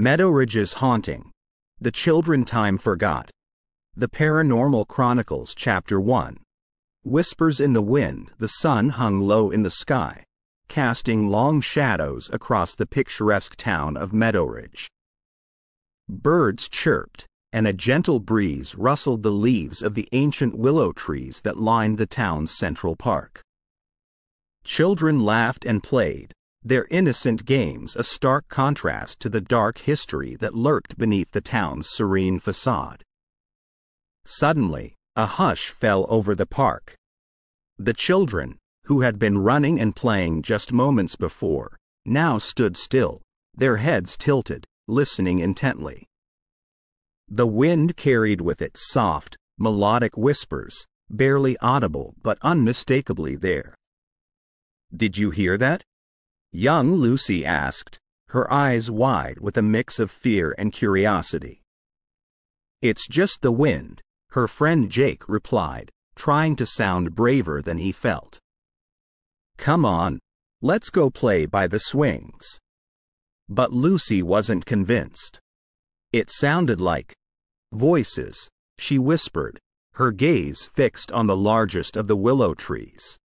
Meadowridge's Haunting. The Children Time Forgot. The Paranormal Chronicles, Chapter 1. Whispers in the wind, the sun hung low in the sky, casting long shadows across the picturesque town of Meadowridge. Birds chirped, and a gentle breeze rustled the leaves of the ancient willow trees that lined the town's central park. Children laughed and played, their innocent games a stark contrast to the dark history that lurked beneath the town's serene facade. Suddenly, a hush fell over the park. The children, who had been running and playing just moments before, now stood still, their heads tilted, listening intently. The wind carried with it soft, melodic whispers, barely audible but unmistakably there. Did you hear that? Young Lucy asked, her eyes wide with a mix of fear and curiosity. It's just the wind, her friend Jake replied, trying to sound braver than he felt. Come on, let's go play by the swings. But Lucy wasn't convinced. It sounded like voices, she whispered, her gaze fixed on the largest of the willow trees.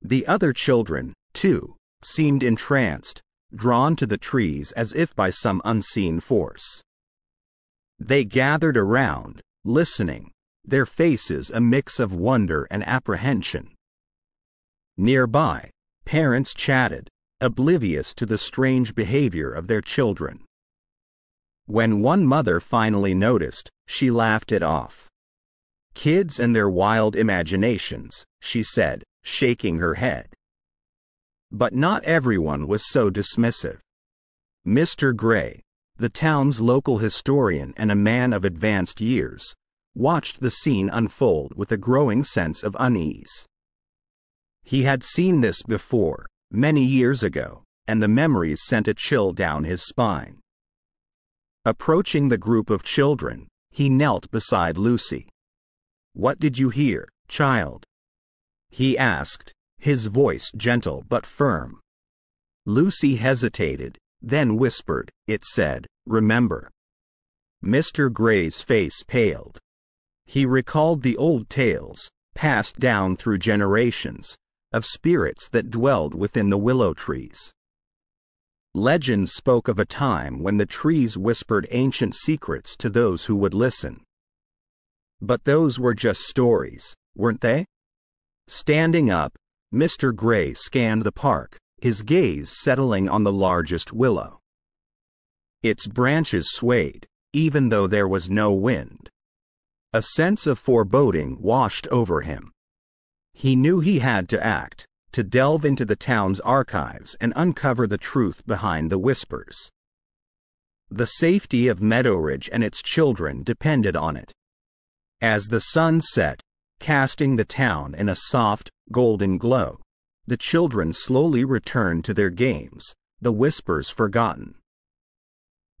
The other children, too, seemed entranced, drawn to the trees as if by some unseen force. They gathered around, listening, their faces a mix of wonder and apprehension. Nearby, parents chatted, oblivious to the strange behavior of their children. When one mother finally noticed, she laughed it off. Kids and their wild imaginations, she said, shaking her head. But not everyone was so dismissive. Mr. Gray, the town's local historian and a man of advanced years, watched the scene unfold with a growing sense of unease. He had seen this before, many years ago, and the memories sent a chill down his spine. Approaching the group of children, he knelt beside Lucy. What did you hear, child? He asked, his voice gentle but firm. Lucy hesitated, then whispered, it said, Remember. Mr. Gray's face paled. He recalled the old tales, passed down through generations, of spirits that dwelled within the willow trees. Legend spoke of a time when the trees whispered ancient secrets to those who would listen. But those were just stories, weren't they? Standing up, Mr. Gray scanned the park, his gaze settling on the largest willow. Its branches swayed, even though there was no wind. A sense of foreboding washed over him. He knew he had to act, to delve into the town's archives and uncover the truth behind the whispers. The safety of Meadowridge and its children depended on it. As the sun set, casting the town in a soft, golden glow. The children slowly returned to their games, the whispers forgotten.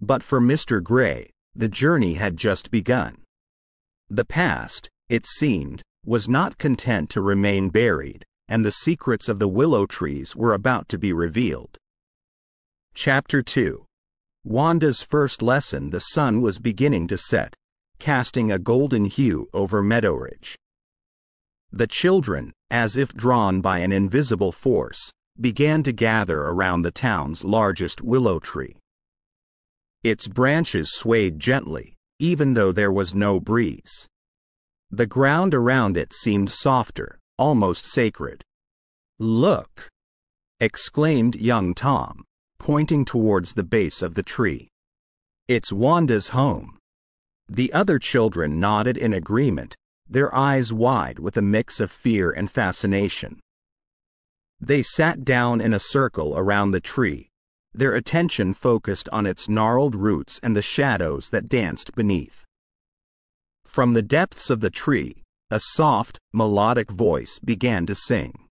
But for Mr. Gray, the journey had just begun. The past, it seemed, was not content to remain buried, and the secrets of the willow trees were about to be revealed. Chapter 2 Wanda's first lesson The sun was beginning to set, casting a golden hue over Meadowridge. The children, as if drawn by an invisible force, began to gather around the town's largest willow tree. Its branches swayed gently, even though there was no breeze. The ground around it seemed softer, almost sacred. Look! exclaimed young Tom, pointing towards the base of the tree. It's Wanda's home. The other children nodded in agreement their eyes wide with a mix of fear and fascination. They sat down in a circle around the tree, their attention focused on its gnarled roots and the shadows that danced beneath. From the depths of the tree, a soft, melodic voice began to sing.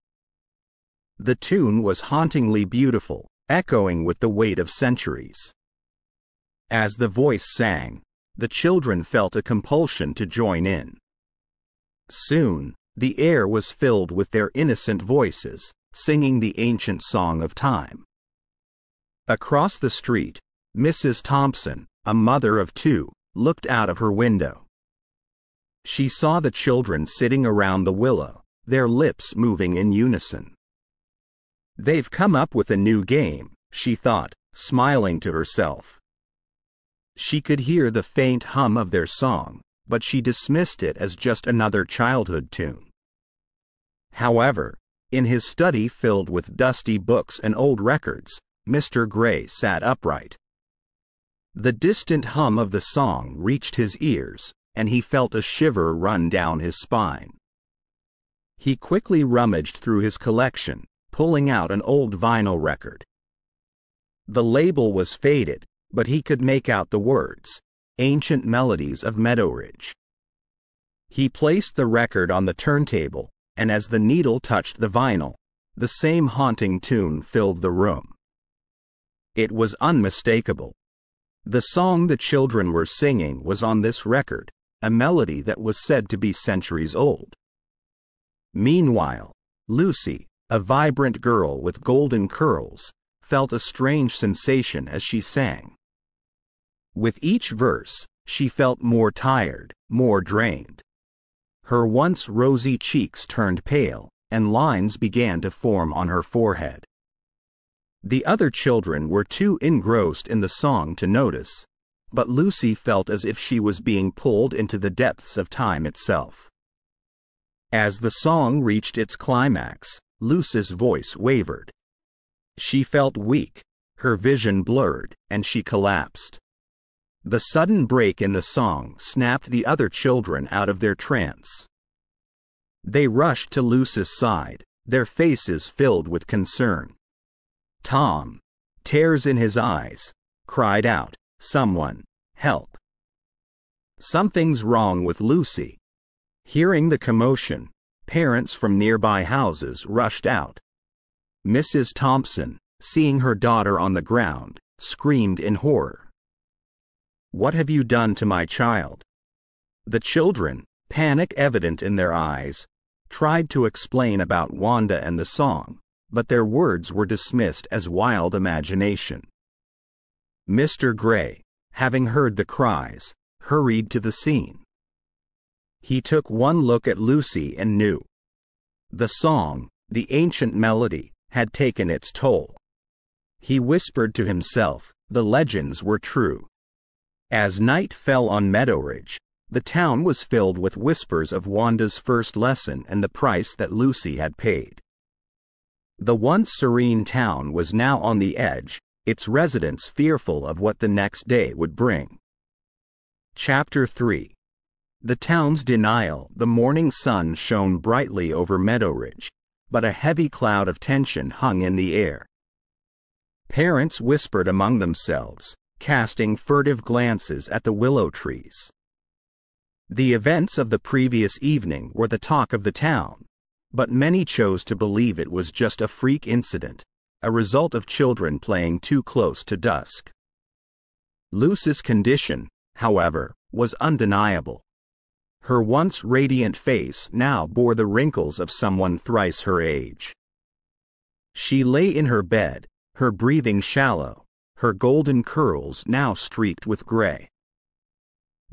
The tune was hauntingly beautiful, echoing with the weight of centuries. As the voice sang, the children felt a compulsion to join in. Soon, the air was filled with their innocent voices, singing the ancient song of time. Across the street, Mrs. Thompson, a mother of two, looked out of her window. She saw the children sitting around the willow, their lips moving in unison. They've come up with a new game, she thought, smiling to herself. She could hear the faint hum of their song, but she dismissed it as just another childhood tune. However, in his study filled with dusty books and old records, Mr. Gray sat upright. The distant hum of the song reached his ears, and he felt a shiver run down his spine. He quickly rummaged through his collection, pulling out an old vinyl record. The label was faded, but he could make out the words, Ancient Melodies of Meadowridge. He placed the record on the turntable, and as the needle touched the vinyl, the same haunting tune filled the room. It was unmistakable. The song the children were singing was on this record, a melody that was said to be centuries old. Meanwhile, Lucy, a vibrant girl with golden curls, felt a strange sensation as she sang. With each verse, she felt more tired, more drained. Her once rosy cheeks turned pale, and lines began to form on her forehead. The other children were too engrossed in the song to notice, but Lucy felt as if she was being pulled into the depths of time itself. As the song reached its climax, Lucy's voice wavered. She felt weak, her vision blurred, and she collapsed. The sudden break in the song snapped the other children out of their trance. They rushed to Lucy's side, their faces filled with concern. Tom, tears in his eyes, cried out, Someone, help. Something's wrong with Lucy. Hearing the commotion, parents from nearby houses rushed out. Mrs. Thompson, seeing her daughter on the ground, screamed in horror. What have you done to my child? The children, panic evident in their eyes, tried to explain about Wanda and the song, but their words were dismissed as wild imagination. Mr. Gray, having heard the cries, hurried to the scene. He took one look at Lucy and knew. The song, the ancient melody, had taken its toll. He whispered to himself, the legends were true. As night fell on Meadowridge, the town was filled with whispers of Wanda's first lesson and the price that Lucy had paid. The once serene town was now on the edge, its residents fearful of what the next day would bring. Chapter 3 The town's denial The morning sun shone brightly over Meadowridge, but a heavy cloud of tension hung in the air. Parents whispered among themselves, casting furtive glances at the willow trees. The events of the previous evening were the talk of the town, but many chose to believe it was just a freak incident, a result of children playing too close to dusk. Lucy's condition, however, was undeniable. Her once radiant face now bore the wrinkles of someone thrice her age. She lay in her bed, her breathing shallow, her golden curls now streaked with gray.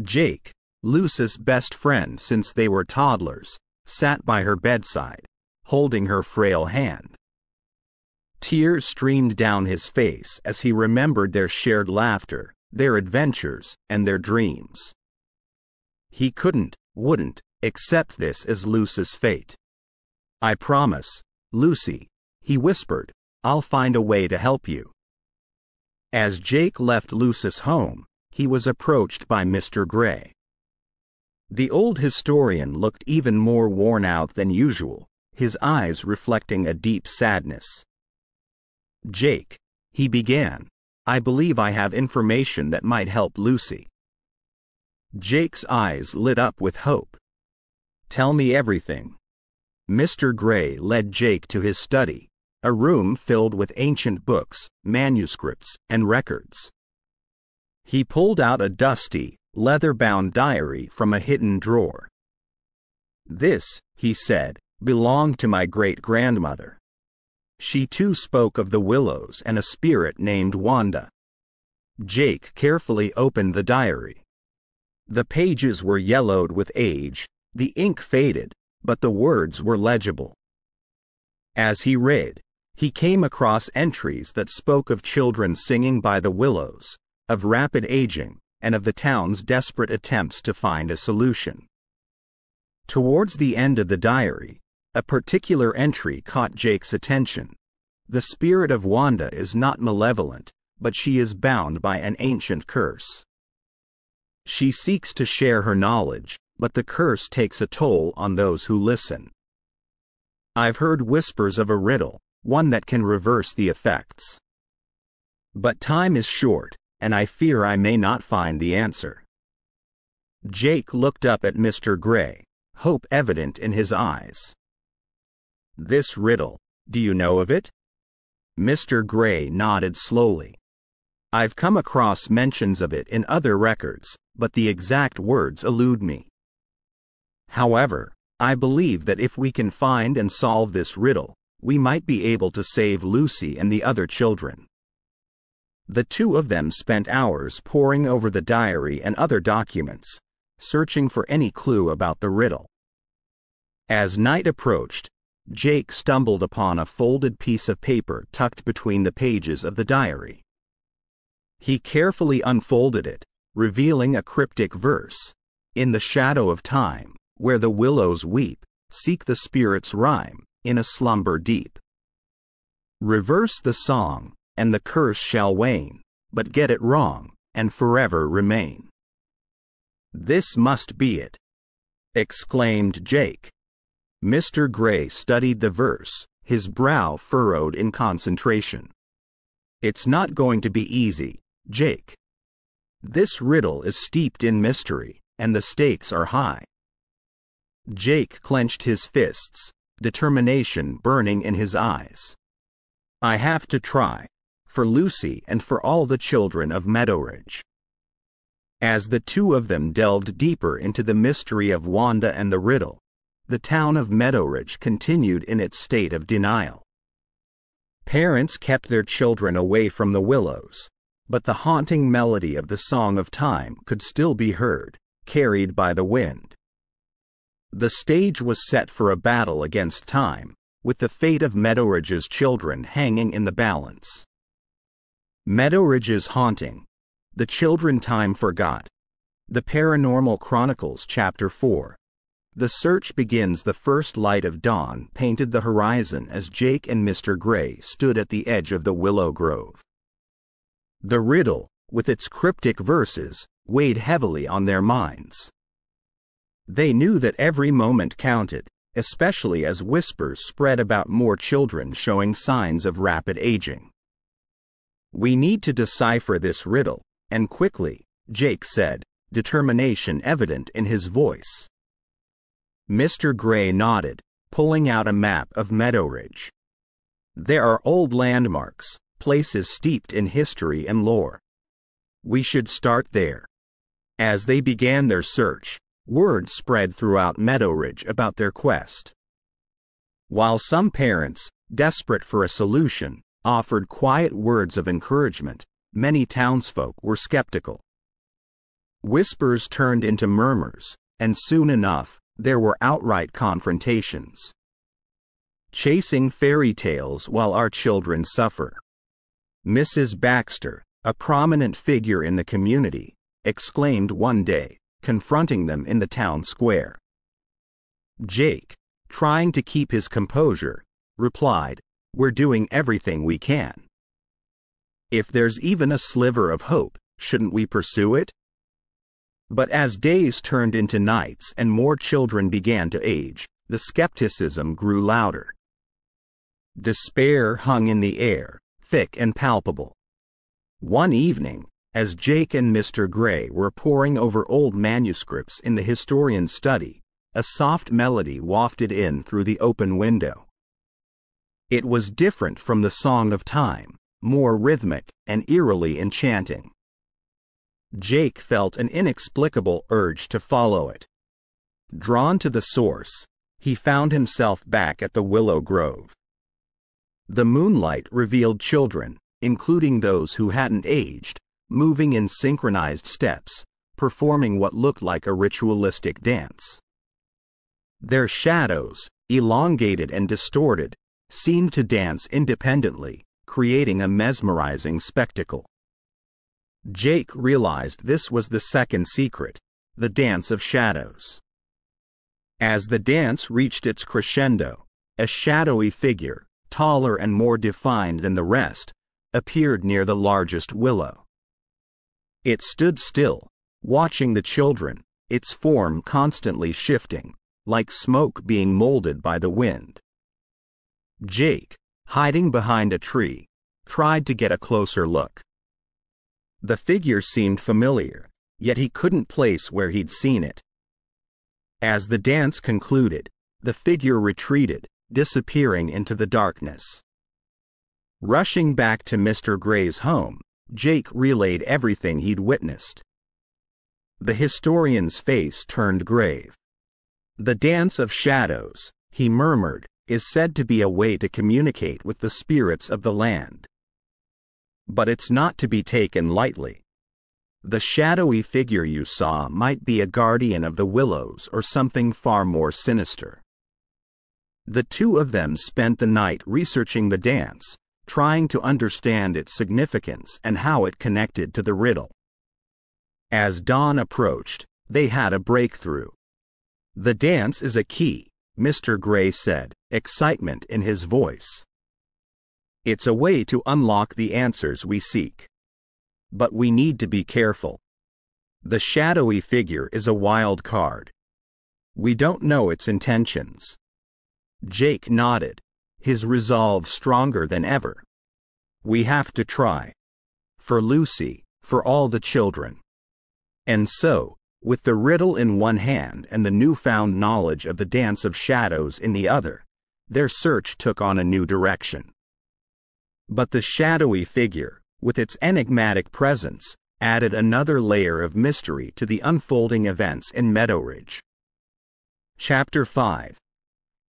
Jake, Lucy's best friend since they were toddlers, sat by her bedside, holding her frail hand. Tears streamed down his face as he remembered their shared laughter, their adventures, and their dreams. He couldn't, wouldn't, accept this as Lucy's fate. I promise, Lucy, he whispered, I'll find a way to help you. As Jake left Lucy's home, he was approached by Mr. Gray. The old historian looked even more worn out than usual, his eyes reflecting a deep sadness. Jake, he began, I believe I have information that might help Lucy. Jake's eyes lit up with hope. Tell me everything. Mr. Gray led Jake to his study, a room filled with ancient books, manuscripts, and records. He pulled out a dusty, leather bound diary from a hidden drawer. This, he said, belonged to my great grandmother. She too spoke of the willows and a spirit named Wanda. Jake carefully opened the diary. The pages were yellowed with age, the ink faded, but the words were legible. As he read, he came across entries that spoke of children singing by the willows, of rapid aging, and of the town's desperate attempts to find a solution. Towards the end of the diary, a particular entry caught Jake's attention. The spirit of Wanda is not malevolent, but she is bound by an ancient curse. She seeks to share her knowledge, but the curse takes a toll on those who listen. I've heard whispers of a riddle, one that can reverse the effects. But time is short, and I fear I may not find the answer. Jake looked up at Mr. Gray, hope evident in his eyes. This riddle, do you know of it? Mr. Gray nodded slowly. I've come across mentions of it in other records, but the exact words elude me. However, I believe that if we can find and solve this riddle, we might be able to save Lucy and the other children. The two of them spent hours poring over the diary and other documents, searching for any clue about the riddle. As night approached, Jake stumbled upon a folded piece of paper tucked between the pages of the diary. He carefully unfolded it, revealing a cryptic verse In the shadow of time, where the willows weep, seek the spirit's rhyme, in a slumber deep. Reverse the song, and the curse shall wane, but get it wrong, and forever remain. This must be it, exclaimed Jake. Mr. Gray studied the verse, his brow furrowed in concentration. It's not going to be easy, Jake. This riddle is steeped in mystery, and the stakes are high. Jake clenched his fists, determination burning in his eyes. I have to try, for Lucy and for all the children of Meadowridge. As the two of them delved deeper into the mystery of Wanda and the riddle, the town of Meadowridge continued in its state of denial. Parents kept their children away from the willows, but the haunting melody of the Song of Time could still be heard, carried by the wind. The stage was set for a battle against time, with the fate of Meadowridge's children hanging in the balance. Meadowridge's Haunting, The Children Time Forgot, The Paranormal Chronicles Chapter 4. The search begins the first light of dawn painted the horizon as Jake and Mr. Gray stood at the edge of the willow grove. The riddle, with its cryptic verses, weighed heavily on their minds. They knew that every moment counted, especially as whispers spread about more children showing signs of rapid aging. We need to decipher this riddle, and quickly, Jake said, determination evident in his voice. Mr. Gray nodded, pulling out a map of Meadowridge. There are old landmarks, places steeped in history and lore. We should start there. As they began their search, word spread throughout Meadowridge about their quest. While some parents, desperate for a solution, offered quiet words of encouragement, many townsfolk were skeptical. Whispers turned into murmurs, and soon enough, there were outright confrontations. Chasing fairy tales while our children suffer. Mrs. Baxter, a prominent figure in the community, exclaimed one day, confronting them in the town square. Jake, trying to keep his composure, replied, we're doing everything we can. If there's even a sliver of hope, shouldn't we pursue it? But as days turned into nights and more children began to age, the skepticism grew louder. Despair hung in the air, thick and palpable. One evening, as Jake and Mr. Gray were poring over old manuscripts in the historian's study, a soft melody wafted in through the open window. It was different from the Song of Time, more rhythmic and eerily enchanting. Jake felt an inexplicable urge to follow it. Drawn to the source, he found himself back at the Willow Grove. The moonlight revealed children, including those who hadn't aged, moving in synchronized steps, performing what looked like a ritualistic dance. Their shadows, elongated and distorted, seemed to dance independently, creating a mesmerizing spectacle. Jake realized this was the second secret, the dance of shadows. As the dance reached its crescendo, a shadowy figure, taller and more defined than the rest, appeared near the largest willow. It stood still, watching the children, its form constantly shifting, like smoke being molded by the wind. Jake, hiding behind a tree, tried to get a closer look. The figure seemed familiar, yet he couldn't place where he'd seen it. As the dance concluded, the figure retreated, disappearing into the darkness. Rushing back to Mr. Gray's home, Jake relayed everything he'd witnessed. The historian's face turned grave. The dance of shadows, he murmured, is said to be a way to communicate with the spirits of the land but it's not to be taken lightly. The shadowy figure you saw might be a guardian of the willows or something far more sinister. The two of them spent the night researching the dance, trying to understand its significance and how it connected to the riddle. As dawn approached, they had a breakthrough. The dance is a key, Mr. Gray said, excitement in his voice. It's a way to unlock the answers we seek. But we need to be careful. The shadowy figure is a wild card. We don't know its intentions. Jake nodded, his resolve stronger than ever. We have to try. For Lucy, for all the children. And so, with the riddle in one hand and the newfound knowledge of the dance of shadows in the other, their search took on a new direction. But the shadowy figure, with its enigmatic presence, added another layer of mystery to the unfolding events in Meadowridge. Chapter 5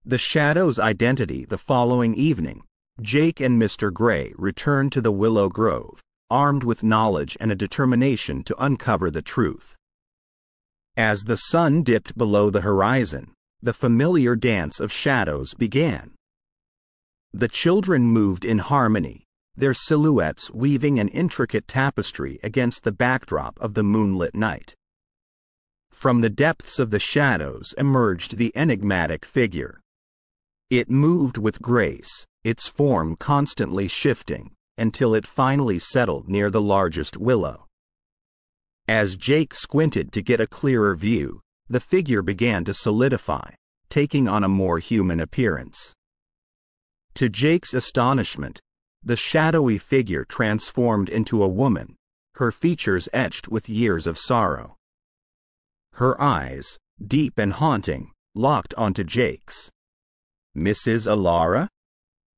The Shadow's identity the following evening, Jake and Mr. Gray returned to the Willow Grove, armed with knowledge and a determination to uncover the truth. As the sun dipped below the horizon, the familiar dance of shadows began. The children moved in harmony, their silhouettes weaving an intricate tapestry against the backdrop of the moonlit night. From the depths of the shadows emerged the enigmatic figure. It moved with grace, its form constantly shifting, until it finally settled near the largest willow. As Jake squinted to get a clearer view, the figure began to solidify, taking on a more human appearance. To Jake's astonishment, the shadowy figure transformed into a woman, her features etched with years of sorrow. Her eyes, deep and haunting, locked onto Jake's. Mrs. Alara?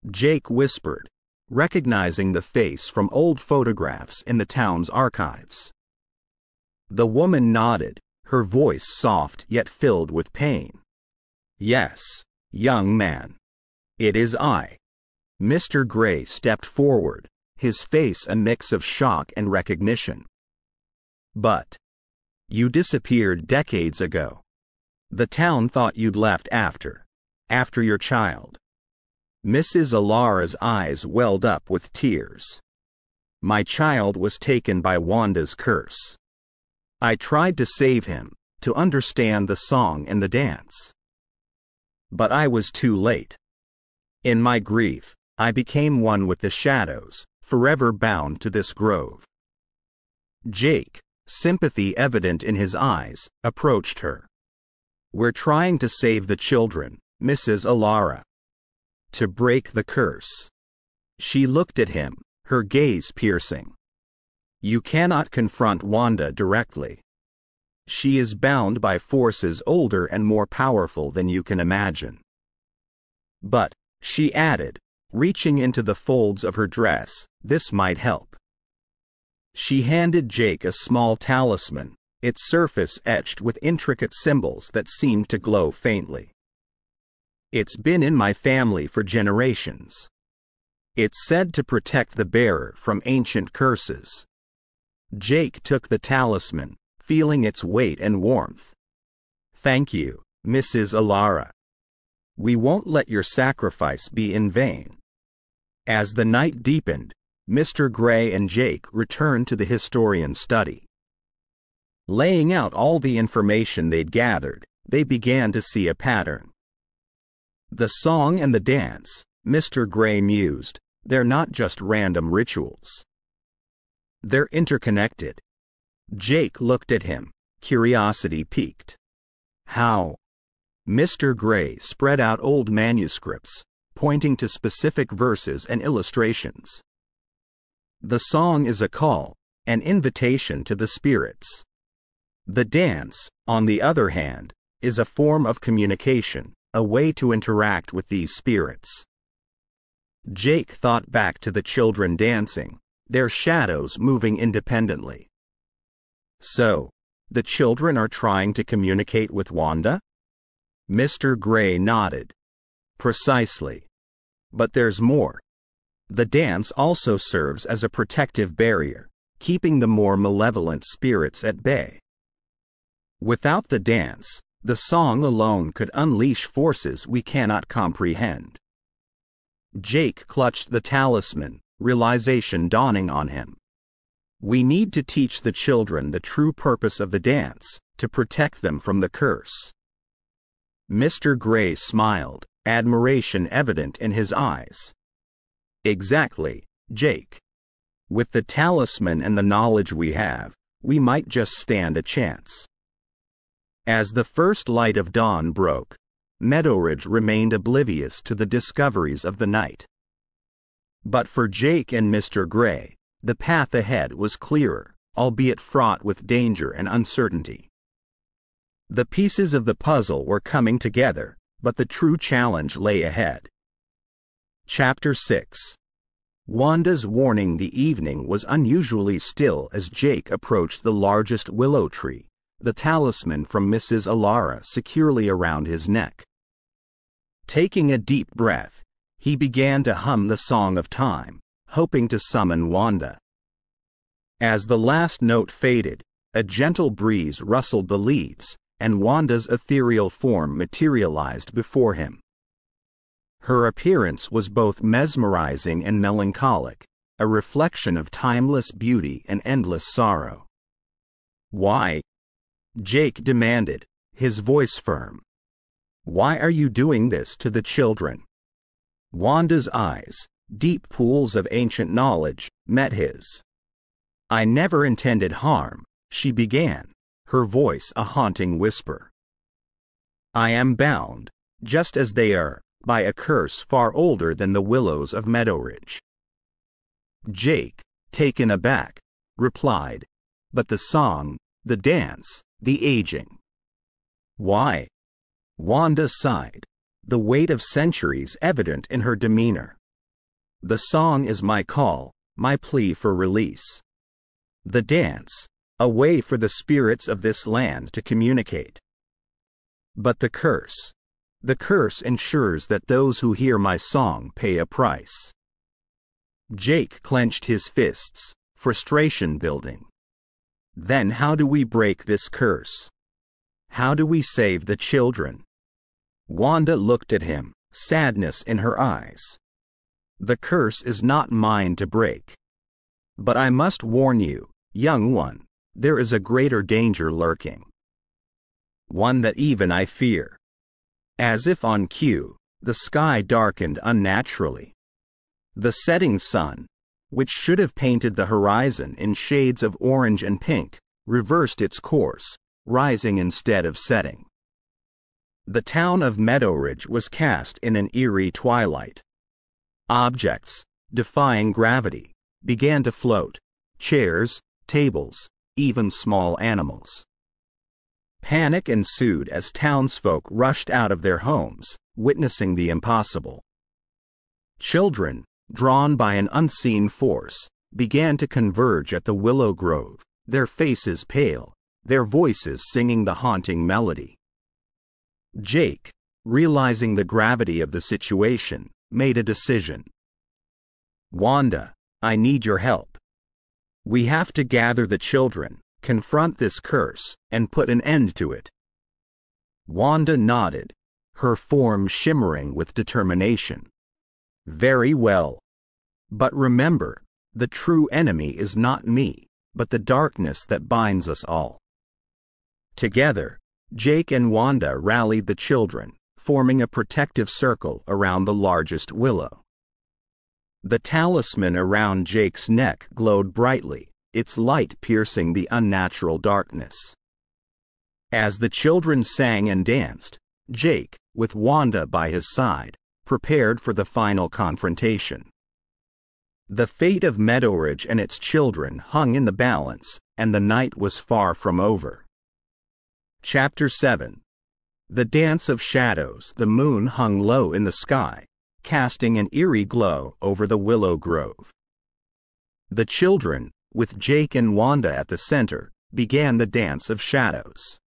Jake whispered, recognizing the face from old photographs in the town's archives. The woman nodded, her voice soft yet filled with pain. Yes, young man. It is I. Mr. Gray stepped forward, his face a mix of shock and recognition. But you disappeared decades ago. The town thought you'd left after, after your child. Mrs. Alara's eyes welled up with tears. My child was taken by Wanda's curse. I tried to save him, to understand the song and the dance. But I was too late. In my grief, I became one with the shadows, forever bound to this grove. Jake, sympathy evident in his eyes, approached her. We're trying to save the children, Mrs. Alara. To break the curse. She looked at him, her gaze piercing. You cannot confront Wanda directly. She is bound by forces older and more powerful than you can imagine. But, she added, reaching into the folds of her dress, this might help. She handed Jake a small talisman, its surface etched with intricate symbols that seemed to glow faintly. It's been in my family for generations. It's said to protect the bearer from ancient curses. Jake took the talisman, feeling its weight and warmth. Thank you, Mrs. Alara. We won't let your sacrifice be in vain. As the night deepened, Mr. Gray and Jake returned to the historian's study. Laying out all the information they'd gathered, they began to see a pattern. The song and the dance, Mr. Gray mused, they're not just random rituals. They're interconnected. Jake looked at him, curiosity piqued. How? Mr. Gray spread out old manuscripts, pointing to specific verses and illustrations. The song is a call, an invitation to the spirits. The dance, on the other hand, is a form of communication, a way to interact with these spirits. Jake thought back to the children dancing, their shadows moving independently. So, the children are trying to communicate with Wanda? Mr. Gray nodded. Precisely. But there's more. The dance also serves as a protective barrier, keeping the more malevolent spirits at bay. Without the dance, the song alone could unleash forces we cannot comprehend. Jake clutched the talisman, realization dawning on him. We need to teach the children the true purpose of the dance, to protect them from the curse. Mr. Gray smiled, admiration evident in his eyes. Exactly, Jake. With the talisman and the knowledge we have, we might just stand a chance. As the first light of dawn broke, Meadowridge remained oblivious to the discoveries of the night. But for Jake and Mr. Gray, the path ahead was clearer, albeit fraught with danger and uncertainty. The pieces of the puzzle were coming together, but the true challenge lay ahead. Chapter 6 Wanda's warning the evening was unusually still as Jake approached the largest willow tree, the talisman from Mrs. Alara securely around his neck. Taking a deep breath, he began to hum the Song of Time, hoping to summon Wanda. As the last note faded, a gentle breeze rustled the leaves, and Wanda's ethereal form materialized before him. Her appearance was both mesmerizing and melancholic, a reflection of timeless beauty and endless sorrow. Why? Jake demanded, his voice firm. Why are you doing this to the children? Wanda's eyes, deep pools of ancient knowledge, met his. I never intended harm, she began, her voice a haunting whisper. I am bound, just as they are, by a curse far older than the willows of Meadowridge. Jake, taken aback, replied, But the song, the dance, the aging. Why? Wanda sighed, the weight of centuries evident in her demeanor. The song is my call, my plea for release. The dance, a way for the spirits of this land to communicate. But the curse, the curse ensures that those who hear my song pay a price. Jake clenched his fists, frustration building. Then how do we break this curse? How do we save the children? Wanda looked at him, sadness in her eyes. The curse is not mine to break. But I must warn you, young one, there is a greater danger lurking. One that even I fear. As if on cue, the sky darkened unnaturally. The setting sun, which should have painted the horizon in shades of orange and pink, reversed its course, rising instead of setting. The town of Meadowridge was cast in an eerie twilight. Objects, defying gravity, began to float chairs, tables, even small animals. Panic ensued as townsfolk rushed out of their homes, witnessing the impossible. Children, drawn by an unseen force, began to converge at the willow grove, their faces pale, their voices singing the haunting melody. Jake, realizing the gravity of the situation, made a decision. Wanda, I need your help. We have to gather the children, confront this curse, and put an end to it. Wanda nodded, her form shimmering with determination. Very well. But remember, the true enemy is not me, but the darkness that binds us all. Together, Jake and Wanda rallied the children, forming a protective circle around the largest willow. The talisman around Jake's neck glowed brightly, its light piercing the unnatural darkness. As the children sang and danced, Jake, with Wanda by his side, prepared for the final confrontation. The fate of Meadowridge and its children hung in the balance, and the night was far from over. Chapter 7 The Dance of Shadows The moon hung low in the sky, casting an eerie glow over the willow grove. The children, with Jake and Wanda at the center, began the dance of shadows.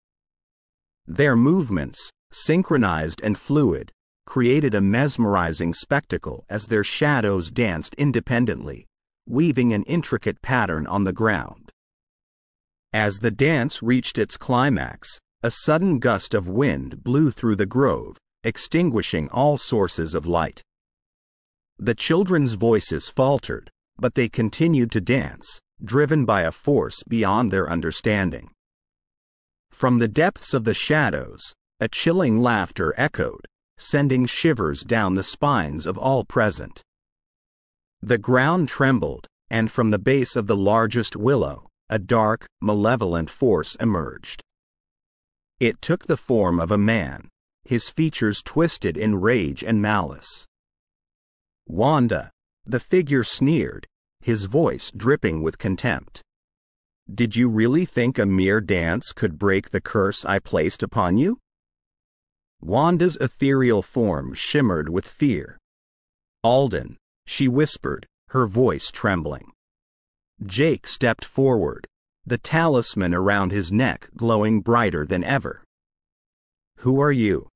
Their movements, synchronized and fluid, created a mesmerizing spectacle as their shadows danced independently, weaving an intricate pattern on the ground. As the dance reached its climax, a sudden gust of wind blew through the grove, extinguishing all sources of light. The children's voices faltered, but they continued to dance, driven by a force beyond their understanding. From the depths of the shadows, a chilling laughter echoed, sending shivers down the spines of all present. The ground trembled, and from the base of the largest willow, a dark, malevolent force emerged. It took the form of a man, his features twisted in rage and malice. Wanda, the figure sneered, his voice dripping with contempt. Did you really think a mere dance could break the curse I placed upon you? Wanda's ethereal form shimmered with fear. Alden, she whispered, her voice trembling. Jake stepped forward, the talisman around his neck glowing brighter than ever. Who are you?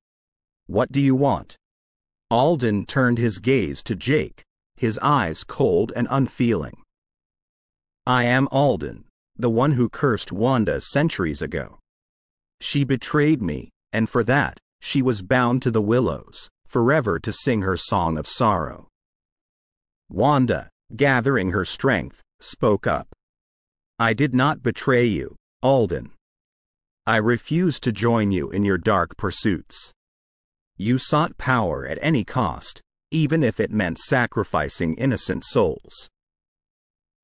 What do you want? Alden turned his gaze to Jake, his eyes cold and unfeeling. I am Alden, the one who cursed Wanda centuries ago. She betrayed me, and for that, she was bound to the willows, forever to sing her song of sorrow. Wanda, gathering her strength, spoke up. I did not betray you, Alden. I refused to join you in your dark pursuits. You sought power at any cost, even if it meant sacrificing innocent souls.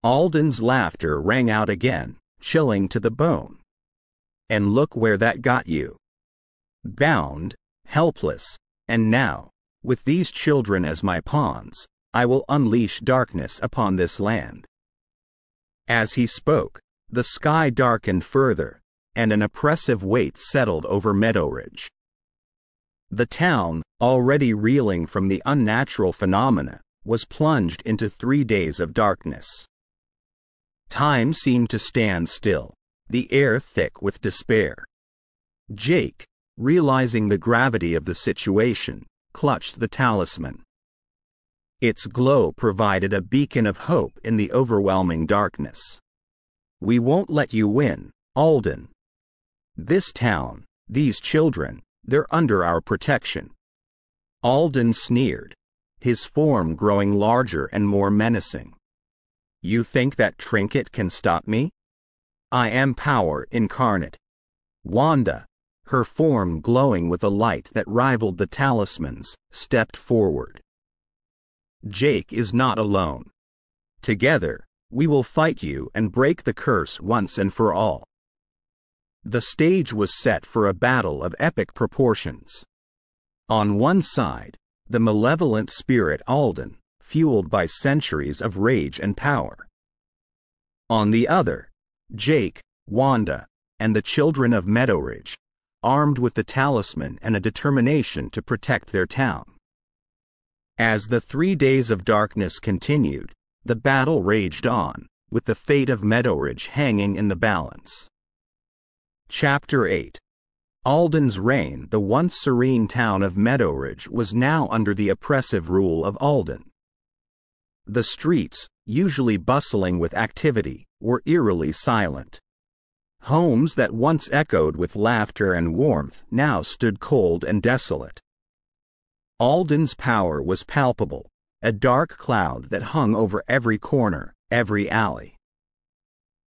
Alden's laughter rang out again, chilling to the bone. And look where that got you bound, helpless, and now, with these children as my pawns, I will unleash darkness upon this land. As he spoke, the sky darkened further, and an oppressive weight settled over Meadowridge. The town, already reeling from the unnatural phenomena, was plunged into three days of darkness. Time seemed to stand still, the air thick with despair. Jake, realizing the gravity of the situation, clutched the talisman. Its glow provided a beacon of hope in the overwhelming darkness. We won't let you win, Alden. This town, these children, they're under our protection. Alden sneered, his form growing larger and more menacing. You think that trinket can stop me? I am power incarnate. Wanda, her form glowing with a light that rivaled the talisman's, stepped forward. Jake is not alone. Together, we will fight you and break the curse once and for all. The stage was set for a battle of epic proportions. On one side, the malevolent spirit Alden, fueled by centuries of rage and power. On the other, Jake, Wanda, and the children of Meadowridge, armed with the talisman and a determination to protect their town. As the three days of darkness continued, the battle raged on, with the fate of Meadowridge hanging in the balance. Chapter 8 Alden's reign, the once serene town of Meadowridge, was now under the oppressive rule of Alden. The streets, usually bustling with activity, were eerily silent. Homes that once echoed with laughter and warmth now stood cold and desolate. Alden's power was palpable, a dark cloud that hung over every corner, every alley.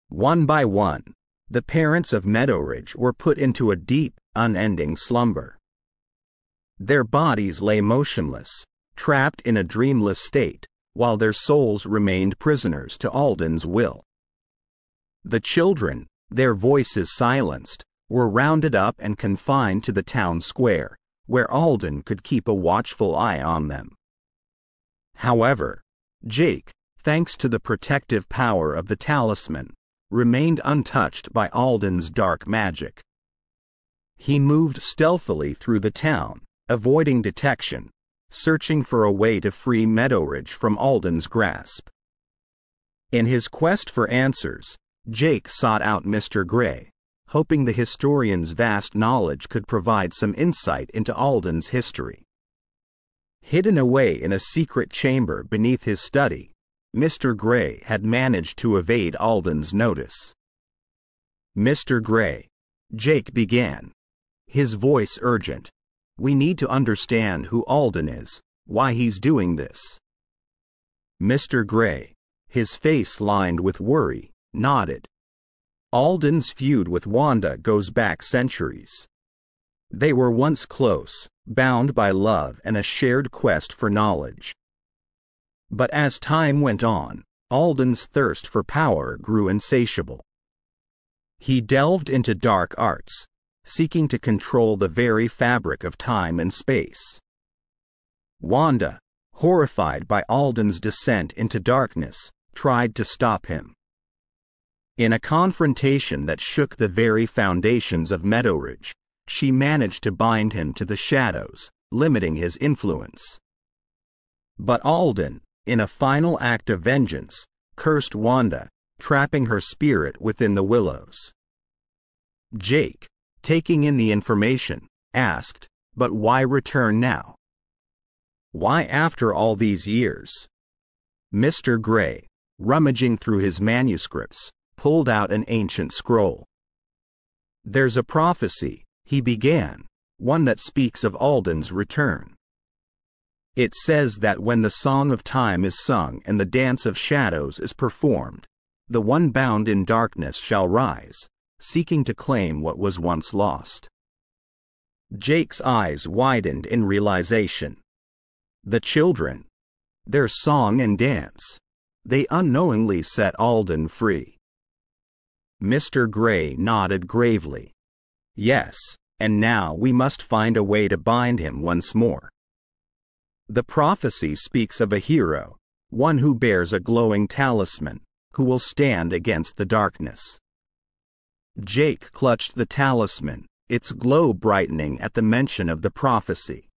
One by one, the parents of Meadowridge were put into a deep, unending slumber. Their bodies lay motionless, trapped in a dreamless state, while their souls remained prisoners to Alden's will. The children, their voices silenced, were rounded up and confined to the town square, where Alden could keep a watchful eye on them. However, Jake, thanks to the protective power of the talisman, remained untouched by Alden's dark magic. He moved stealthily through the town, avoiding detection, searching for a way to free Meadowridge from Alden's grasp. In his quest for answers, Jake sought out Mr. Gray, hoping the historian's vast knowledge could provide some insight into Alden's history. Hidden away in a secret chamber beneath his study, Mr. Gray had managed to evade Alden's notice. Mr. Gray, Jake began, his voice urgent. We need to understand who Alden is, why he's doing this. Mr. Gray, his face lined with worry, nodded. Alden's feud with Wanda goes back centuries. They were once close, bound by love and a shared quest for knowledge. But as time went on, Alden's thirst for power grew insatiable. He delved into dark arts, seeking to control the very fabric of time and space. Wanda, horrified by Alden's descent into darkness, tried to stop him. In a confrontation that shook the very foundations of Meadowridge, she managed to bind him to the shadows, limiting his influence. But Alden, in a final act of vengeance, cursed Wanda, trapping her spirit within the willows. Jake, taking in the information, asked, But why return now? Why after all these years? Mr. Gray, rummaging through his manuscripts, pulled out an ancient scroll. There's a prophecy, he began, one that speaks of Alden's return. It says that when the Song of Time is sung and the Dance of Shadows is performed, the one bound in darkness shall rise, seeking to claim what was once lost. Jake's eyes widened in realization. The children, their song and dance, they unknowingly set Alden free. Mr. Gray nodded gravely. Yes, and now we must find a way to bind him once more. The prophecy speaks of a hero, one who bears a glowing talisman, who will stand against the darkness. Jake clutched the talisman, its glow brightening at the mention of the prophecy.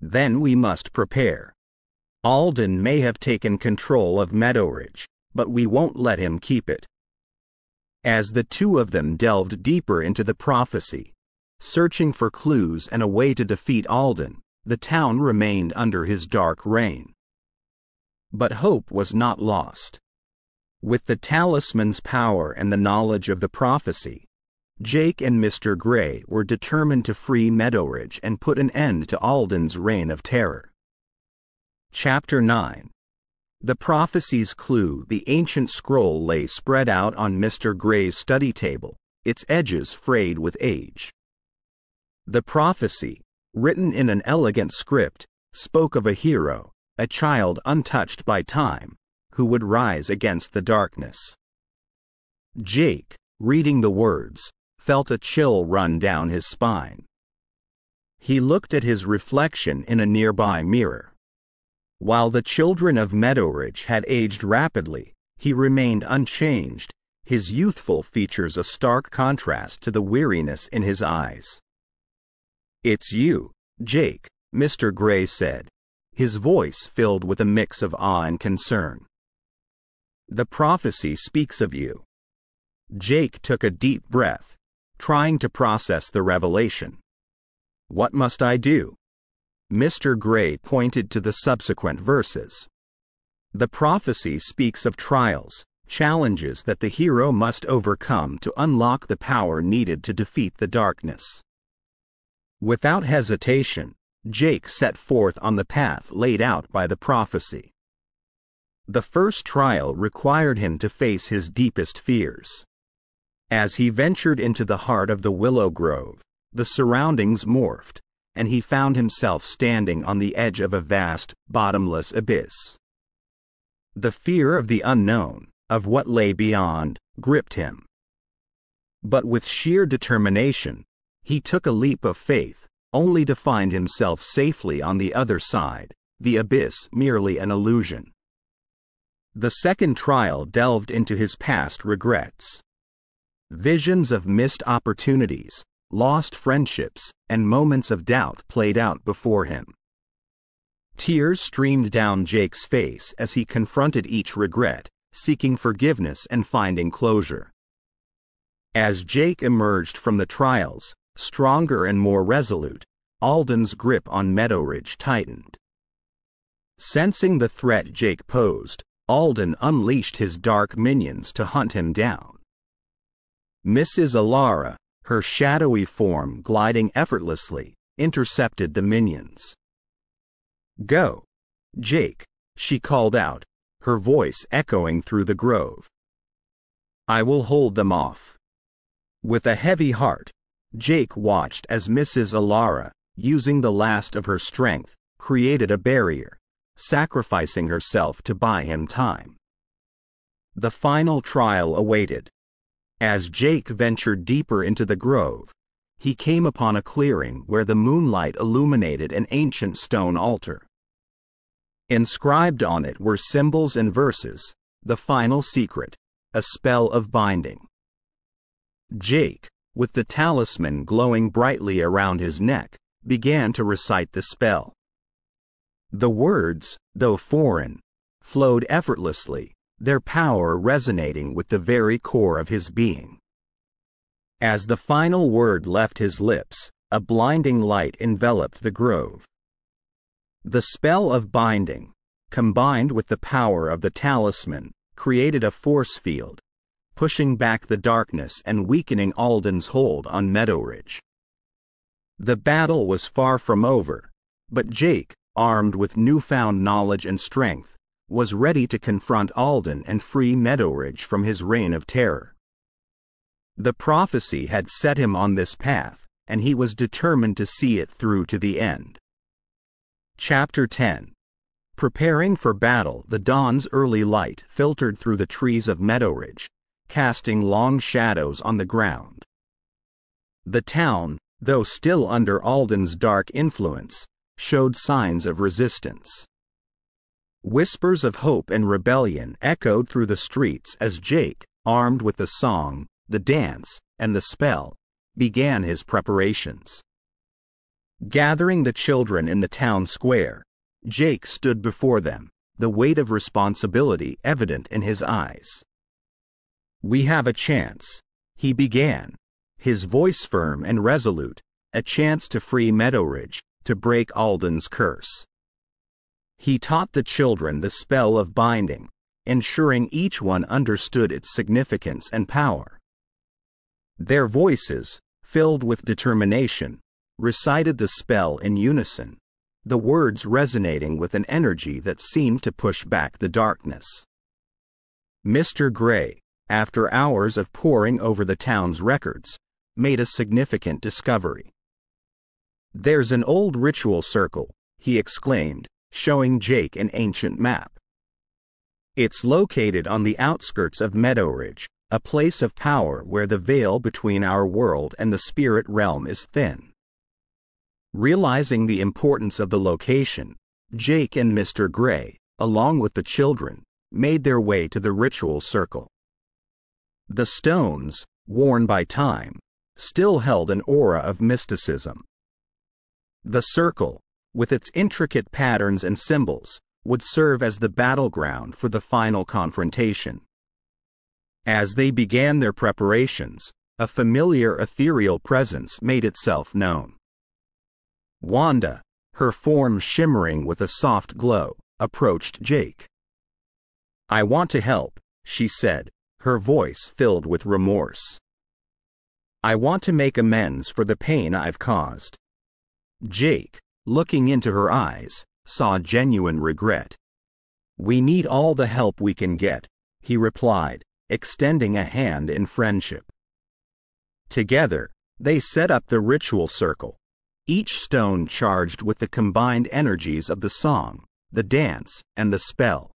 Then we must prepare. Alden may have taken control of Meadowridge, but we won't let him keep it. As the two of them delved deeper into the prophecy, searching for clues and a way to defeat Alden, the town remained under his dark reign. But hope was not lost. With the talisman's power and the knowledge of the prophecy, Jake and Mr. Gray were determined to free Meadowridge and put an end to Alden's reign of terror. Chapter 9 the prophecy's clue, the ancient scroll lay spread out on Mr. Gray's study table, its edges frayed with age. The prophecy, written in an elegant script, spoke of a hero, a child untouched by time, who would rise against the darkness. Jake, reading the words, felt a chill run down his spine. He looked at his reflection in a nearby mirror. While the children of Meadowridge had aged rapidly, he remained unchanged, his youthful features a stark contrast to the weariness in his eyes. It's you, Jake, Mr. Gray said, his voice filled with a mix of awe and concern. The prophecy speaks of you. Jake took a deep breath, trying to process the revelation. What must I do? Mr. Gray pointed to the subsequent verses. The prophecy speaks of trials, challenges that the hero must overcome to unlock the power needed to defeat the darkness. Without hesitation, Jake set forth on the path laid out by the prophecy. The first trial required him to face his deepest fears. As he ventured into the heart of the willow grove, the surroundings morphed, and he found himself standing on the edge of a vast, bottomless abyss. The fear of the unknown, of what lay beyond, gripped him. But with sheer determination, he took a leap of faith, only to find himself safely on the other side, the abyss merely an illusion. The second trial delved into his past regrets. Visions of missed opportunities, lost friendships, and moments of doubt played out before him. Tears streamed down Jake's face as he confronted each regret, seeking forgiveness and finding closure. As Jake emerged from the trials, stronger and more resolute, Alden's grip on Meadowridge tightened. Sensing the threat Jake posed, Alden unleashed his dark minions to hunt him down. Mrs. Alara, her shadowy form gliding effortlessly, intercepted the minions. Go, Jake, she called out, her voice echoing through the grove. I will hold them off. With a heavy heart, Jake watched as Mrs. Alara, using the last of her strength, created a barrier, sacrificing herself to buy him time. The final trial awaited. As Jake ventured deeper into the grove, he came upon a clearing where the moonlight illuminated an ancient stone altar. Inscribed on it were symbols and verses, the final secret, a spell of binding. Jake, with the talisman glowing brightly around his neck, began to recite the spell. The words, though foreign, flowed effortlessly, their power resonating with the very core of his being. As the final word left his lips, a blinding light enveloped the grove. The spell of binding, combined with the power of the talisman, created a force field, pushing back the darkness and weakening Alden's hold on Meadowridge. The battle was far from over, but Jake, armed with newfound knowledge and strength, was ready to confront Alden and free Meadowridge from his reign of terror. The prophecy had set him on this path, and he was determined to see it through to the end. Chapter 10 Preparing for battle, the dawn's early light filtered through the trees of Meadowridge, casting long shadows on the ground. The town, though still under Alden's dark influence, showed signs of resistance. Whispers of hope and rebellion echoed through the streets as Jake, armed with the song, the dance, and the spell, began his preparations. Gathering the children in the town square, Jake stood before them, the weight of responsibility evident in his eyes. We have a chance, he began, his voice firm and resolute, a chance to free Meadowridge, to break Alden's curse. He taught the children the spell of binding, ensuring each one understood its significance and power. Their voices, filled with determination, recited the spell in unison, the words resonating with an energy that seemed to push back the darkness. Mr. Gray, after hours of poring over the town's records, made a significant discovery. There's an old ritual circle, he exclaimed, showing Jake an ancient map. It's located on the outskirts of Meadowridge, a place of power where the veil between our world and the spirit realm is thin. Realizing the importance of the location, Jake and Mr. Gray, along with the children, made their way to the ritual circle. The stones, worn by time, still held an aura of mysticism. The circle, with its intricate patterns and symbols, would serve as the battleground for the final confrontation. As they began their preparations, a familiar ethereal presence made itself known. Wanda, her form shimmering with a soft glow, approached Jake. I want to help, she said, her voice filled with remorse. I want to make amends for the pain I've caused. Jake, looking into her eyes, saw genuine regret. We need all the help we can get, he replied, extending a hand in friendship. Together, they set up the ritual circle, each stone charged with the combined energies of the song, the dance, and the spell.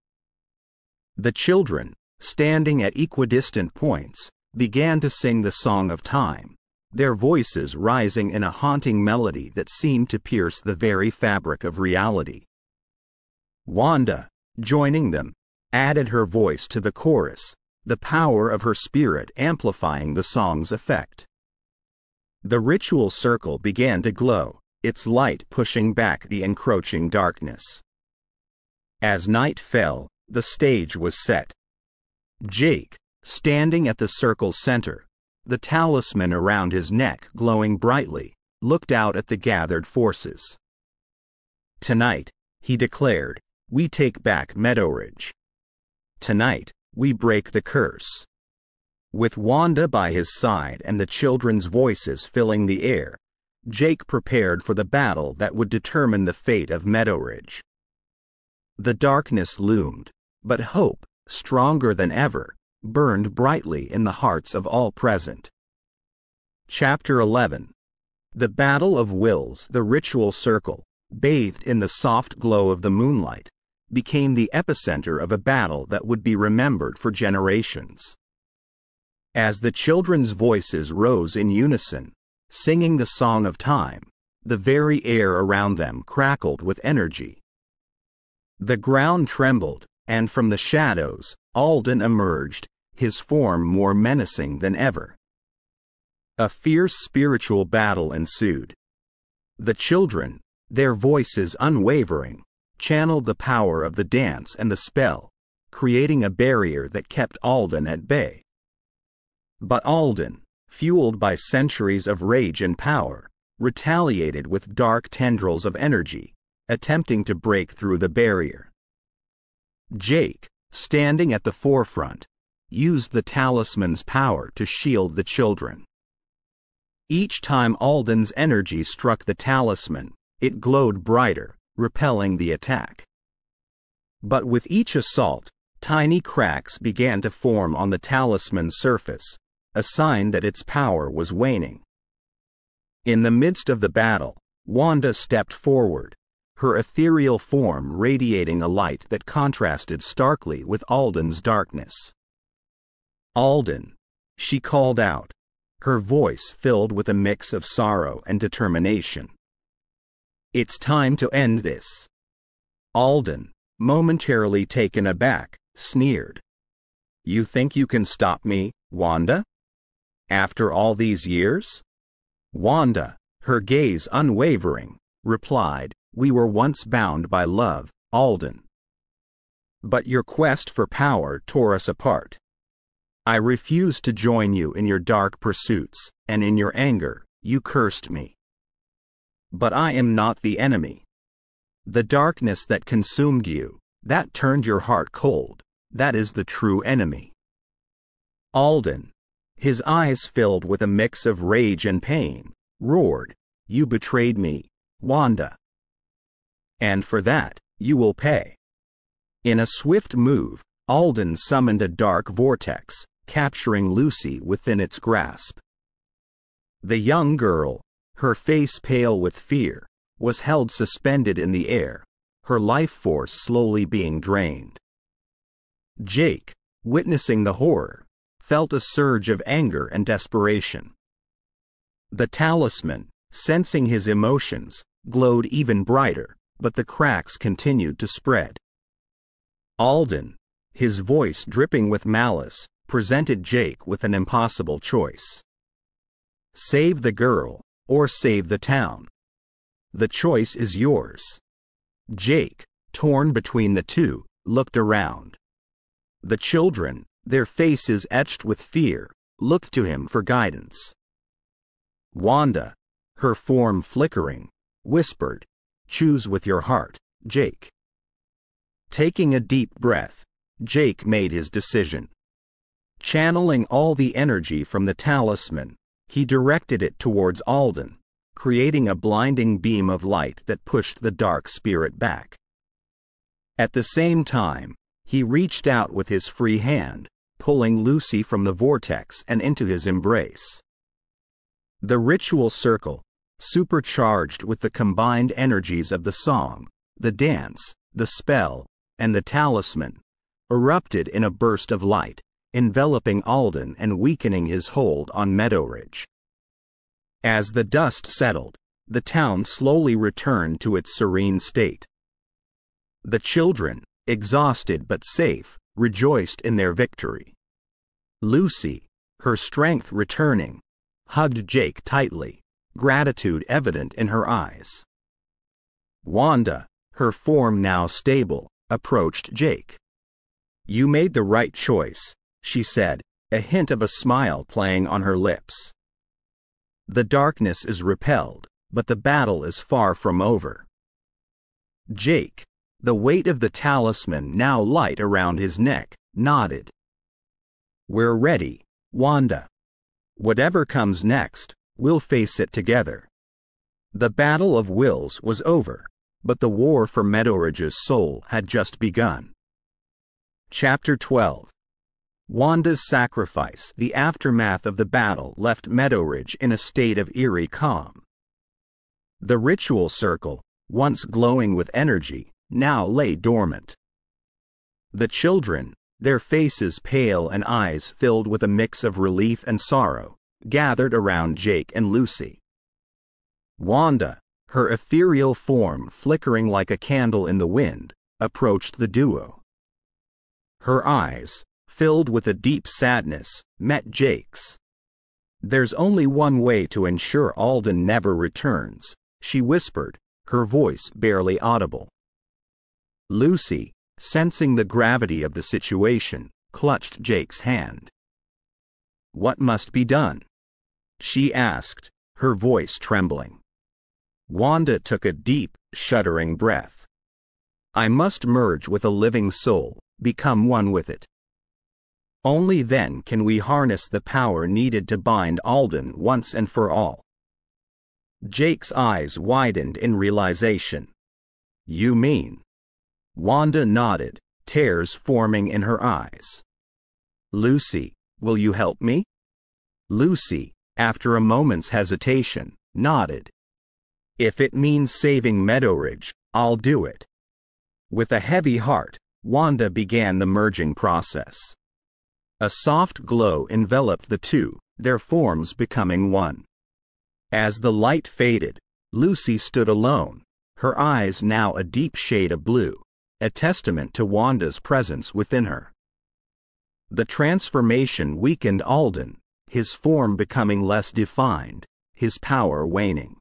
The children, standing at equidistant points, began to sing the song of time, their voices rising in a haunting melody that seemed to pierce the very fabric of reality. Wanda, joining them, added her voice to the chorus, the power of her spirit amplifying the song's effect. The ritual circle began to glow, its light pushing back the encroaching darkness. As night fell, the stage was set. Jake, standing at the circle's center, the talisman around his neck glowing brightly, looked out at the gathered forces. Tonight, he declared, we take back Meadowridge. Tonight, we break the curse. With Wanda by his side and the children's voices filling the air, Jake prepared for the battle that would determine the fate of Meadowridge. The darkness loomed, but hope, stronger than ever, burned brightly in the hearts of all present. Chapter 11 The Battle of Wills, the ritual circle, bathed in the soft glow of the moonlight, became the epicenter of a battle that would be remembered for generations. As the children's voices rose in unison, singing the song of time, the very air around them crackled with energy. The ground trembled, and from the shadows, Alden emerged, his form more menacing than ever. A fierce spiritual battle ensued. The children, their voices unwavering, channeled the power of the dance and the spell, creating a barrier that kept Alden at bay. But Alden, fueled by centuries of rage and power, retaliated with dark tendrils of energy, attempting to break through the barrier. Jake, standing at the forefront, used the talisman's power to shield the children. Each time Alden's energy struck the talisman, it glowed brighter, repelling the attack. But with each assault, tiny cracks began to form on the talisman's surface, a sign that its power was waning. In the midst of the battle, Wanda stepped forward, her ethereal form radiating a light that contrasted starkly with Alden's darkness. Alden, she called out, her voice filled with a mix of sorrow and determination. It's time to end this. Alden, momentarily taken aback, sneered. You think you can stop me, Wanda? After all these years? Wanda, her gaze unwavering, replied, We were once bound by love, Alden. But your quest for power tore us apart. I refused to join you in your dark pursuits, and in your anger, you cursed me. But I am not the enemy. The darkness that consumed you, that turned your heart cold, that is the true enemy. Alden, his eyes filled with a mix of rage and pain, roared, You betrayed me, Wanda. And for that, you will pay. In a swift move, Alden summoned a dark vortex, capturing Lucy within its grasp. The young girl, her face pale with fear, was held suspended in the air, her life force slowly being drained. Jake, witnessing the horror, felt a surge of anger and desperation. The talisman, sensing his emotions, glowed even brighter, but the cracks continued to spread. Alden, his voice dripping with malice, presented Jake with an impossible choice. Save the girl, or save the town. The choice is yours. Jake, torn between the two, looked around. The children, their faces etched with fear, looked to him for guidance. Wanda, her form flickering, whispered, Choose with your heart, Jake. Taking a deep breath, Jake made his decision. Channeling all the energy from the talisman, he directed it towards Alden, creating a blinding beam of light that pushed the dark spirit back. At the same time, he reached out with his free hand, pulling Lucy from the vortex and into his embrace. The ritual circle, supercharged with the combined energies of the song, the dance, the spell, and the talisman, erupted in a burst of light, enveloping Alden and weakening his hold on Meadowridge. As the dust settled, the town slowly returned to its serene state. The children, exhausted but safe, rejoiced in their victory. Lucy, her strength returning, hugged Jake tightly, gratitude evident in her eyes. Wanda, her form now stable, approached Jake. You made the right choice, she said, a hint of a smile playing on her lips. The darkness is repelled, but the battle is far from over. Jake, the weight of the talisman now light around his neck, nodded. We're ready, Wanda. Whatever comes next, we'll face it together. The battle of wills was over, but the war for Meadowridge's soul had just begun. Chapter 12 Wanda's sacrifice, the aftermath of the battle, left Meadowridge in a state of eerie calm. The ritual circle, once glowing with energy, now lay dormant. The children, their faces pale and eyes filled with a mix of relief and sorrow, gathered around Jake and Lucy. Wanda, her ethereal form flickering like a candle in the wind, approached the duo. Her eyes, filled with a deep sadness, met Jake's. There's only one way to ensure Alden never returns, she whispered, her voice barely audible. Lucy, sensing the gravity of the situation, clutched Jake's hand. What must be done? She asked, her voice trembling. Wanda took a deep, shuddering breath. I must merge with a living soul, become one with it. Only then can we harness the power needed to bind Alden once and for all. Jake's eyes widened in realization. You mean? Wanda nodded, tears forming in her eyes. Lucy, will you help me? Lucy, after a moment's hesitation, nodded. If it means saving Meadowridge, I'll do it. With a heavy heart, Wanda began the merging process. A soft glow enveloped the two, their forms becoming one. As the light faded, Lucy stood alone, her eyes now a deep shade of blue, a testament to Wanda's presence within her. The transformation weakened Alden, his form becoming less defined, his power waning.